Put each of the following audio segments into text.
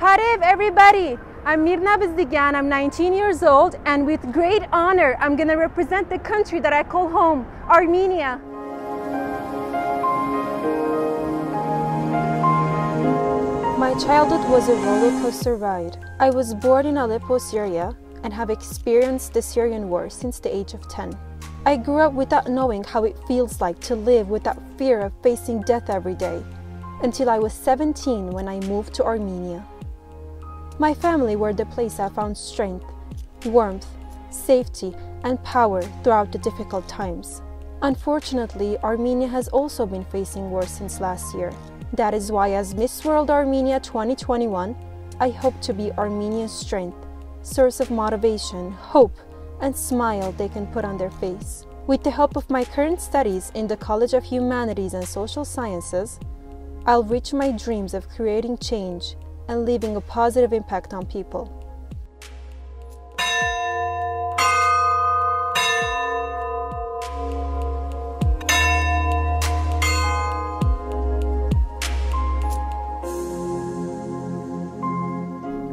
Parev, everybody! I'm Mirna Bzdigian, I'm 19 years old, and with great honor, I'm gonna represent the country that I call home, Armenia. My childhood was a roller coaster ride. I was born in Aleppo, Syria, and have experienced the Syrian war since the age of 10. I grew up without knowing how it feels like to live without fear of facing death every day, until I was 17 when I moved to Armenia. My family were the place I found strength, warmth, safety, and power throughout the difficult times. Unfortunately, Armenia has also been facing war since last year. That is why, as Miss World Armenia 2021, I hope to be Armenia's strength, source of motivation, hope, and smile they can put on their face. With the help of my current studies in the College of Humanities and Social Sciences, I'll reach my dreams of creating change and leaving a positive impact on people.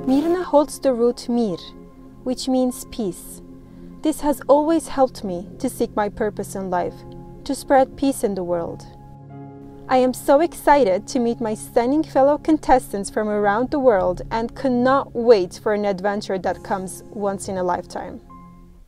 Mirna holds the root mir, which means peace. This has always helped me to seek my purpose in life, to spread peace in the world. I am so excited to meet my stunning fellow contestants from around the world and cannot wait for an adventure that comes once in a lifetime.